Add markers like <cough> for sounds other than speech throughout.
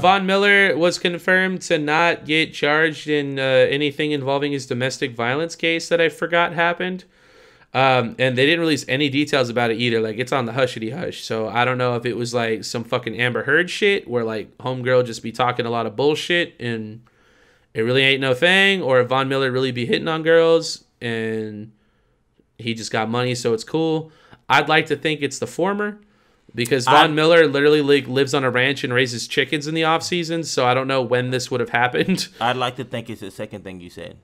Von Miller was confirmed to not get charged in uh, anything involving his domestic violence case that I forgot happened. Um, and they didn't release any details about it either. Like it's on the hushity hush. So I don't know if it was like some fucking Amber Heard shit where like homegirl just be talking a lot of bullshit and it really ain't no thing, or if Von Miller really be hitting on girls and he just got money, so it's cool. I'd like to think it's the former because Von I- Miller literally like lives on a ranch and raises chickens in the off season. So I don't know when this would have happened. <laughs> I'd like to think it's the second thing you said.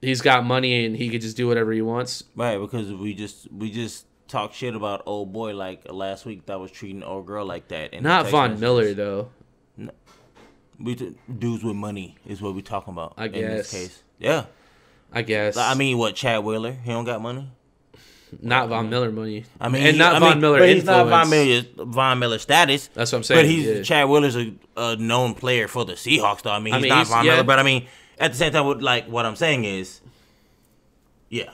He's got money and he could just do whatever he wants. Right, because we just we just talked shit about old boy like last week that was treating old girl like that. the Not Von messages. Miller though. We t- dudes with money is what we talking about. I in this guess. case. Yeah. I guess. I mean, what Chad Wheeler? He don't got money. Not Von mm-hmm. Miller money. I mean, and he- not I Von mean, Miller But influence. he's not Von Miller, Von Miller status. That's what I'm saying. But he's yeah. Chad Wheeler's a, a known player for the Seahawks, though. I mean, I he's mean, not he's- Von yeah. Miller, but I mean, at the same time, what, like what I'm saying is, yeah,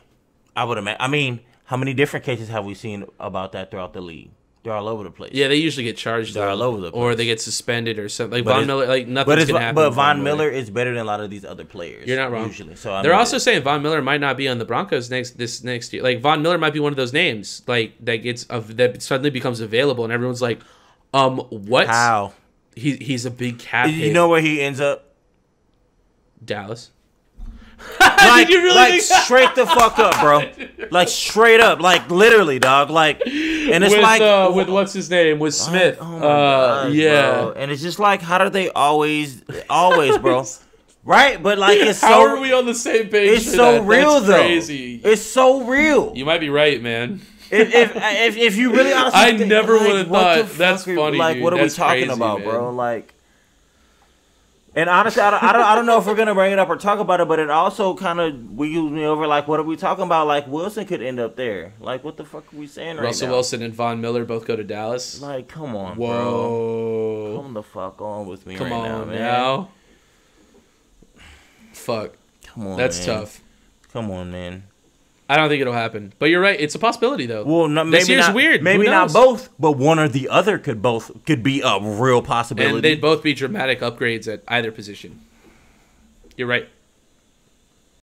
I would imagine. I mean, how many different cases have we seen about that throughout the league? They're all over the place. Yeah, they usually get charged They're though, all over the or they get suspended or something. Like But Von Miller, like nothing's but gonna happen. but Von Miller is better than a lot of these other players. You're not wrong. Usually, so I They're mean, also saying Von Miller might not be on the Broncos next this next year. Like Von Miller might be one of those names like that gets of that suddenly becomes available, and everyone's like, um, what? how He he's a big cat. you hit. know where he ends up? Dallas. Like, you really like straight the fuck up, bro. Like straight up, like literally, dog. Like, and it's with like uh, with what's his name with Smith. Oh my uh, gosh, yeah. bro. and it's just like, how do they always, always, bro? <laughs> right? But like, it's How so, are we on the same page? it's so that? real That's though. Crazy. It's so real. You might be right, man. if, if if if you really <laughs> honestly, I think, never like, would've thought- that's are- funny, Like, dude. what are That's we talking crazy, about, man. bro? Like, and honestly, I don't, I don't, I don't know if we're gonna bring it up or talk about it, but it also kind of wheels me over. Like, what are we talking about? Like, Wilson could end up there. Like, what the fuck are we saying right Russell now? Wilson and Von Miller both go to Dallas. Like, come on, bro. Whoa. Come the fuck on with me Come right now, on man. now. Fuck. Come on, That's man. tough. Come on, man. I don't think it'll happen. But you're right. It's a possibility, though. Well, no, This maybe year's not, weird. Maybe not both, but one or the other could both could be a real possibility. and they'd both be dramatic upgrades at either position. You're right.